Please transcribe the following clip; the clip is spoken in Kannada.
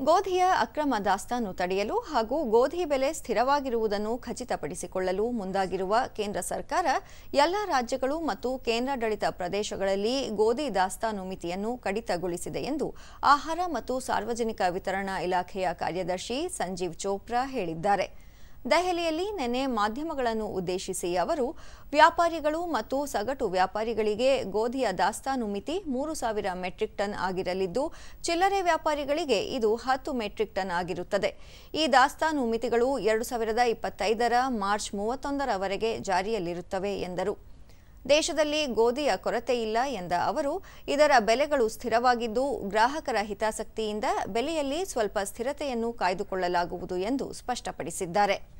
ಗೋಧಿಯ ಅಕ್ರಮ ದಾಸ್ತಾನು ತಡೆಯಲು ಹಾಗೂ ಗೋಧಿ ಬೆಲೆ ಸ್ಥಿರವಾಗಿರುವುದನ್ನು ಖಚಿತಪಡಿಸಿಕೊಳ್ಳಲು ಮುಂದಾಗಿರುವ ಕೇಂದ್ರ ಸರ್ಕಾರ, ಎಲ್ಲ ರಾಜ್ಯಗಳು ಮತ್ತು ಕೇಂದ್ರಾಡಳಿತ ಪ್ರದೇಶಗಳಲ್ಲಿ ಗೋಧಿ ದಾಸ್ತಾನು ಮಿತಿಯನ್ನು ಕಡಿತಗೊಳಿಸಿದೆ ಎಂದು ಆಹಾರ ಮತ್ತು ಸಾರ್ವಜನಿಕ ವಿತರಣಾ ಇಲಾಖೆಯ ಕಾರ್ಯದರ್ಶಿ ಸಂಜೀವ್ ಚೋಪ್ರಾ ಹೇಳಿದ್ದಾರೆ. ದೆಹಲಿಯಲ್ಲಿ ನಿನ್ನೆ ಮಾಧ್ಯಮಗಳನ್ನು ಉದ್ದೇಶಿಸಿ ಅವರು, ವ್ಯಾಪಾರಿಗಳು ಮತ್ತು ಸಗಟು ವ್ಯಾಪಾರಿಗಳಿಗೆ ಗೋಧಿಯ ದಾಸ್ತಾನು ಮಿತಿ ಮೂರು ಸಾವಿರ ಮೆಟ್ರಿಕ್ ಟನ್ ಆಗಿರಲಿದ್ದು, ಚಿಲ್ಲರೆ ವ್ಯಾಪಾರಿಗಳಿಗೆ ಇದು ಹತ್ತು ಮೆಟ್ರಿಕ್ ಟನ್ ಆಗಿರುತ್ತದೆ. ಈ ದಾಸ್ತಾನು ಮಿತಿಗಳು ಎರಡು ಸಾವಿರದ ಇಪ್ಪತ್ತೈದರ ಮಾರ್ಚ್ ಮೂವತ್ತೊಂದರವರೆಗೆ ಜಾರಿಯಲ್ಲಿರುತ್ತವೆ ಎಂದರು. ದೇಶದಲ್ಲಿ ಗೋಧಿಯ ಕೊರತೆ ಇಲ್ಲ ಎಂದ ಅವರು, ಇದರ ಬೆಲೆಗಳು ಸ್ಥಿರವಾಗಿದ್ದು ಗ್ರಾಹಕರ ಹಿತಾಸಕ್ತಿಯಿಂದ ಬೆಲೆಯಲ್ಲಿ ಸ್ವಲ್ಪ ಸ್ಥಿರತೆಯನ್ನು ಕಾಯ್ದುಕೊಳ್ಳಲಾಗುವುದು ಎಂದು ಸ್ಪಷ್ಟಪಡಿಸಿದ್ದಾರೆ.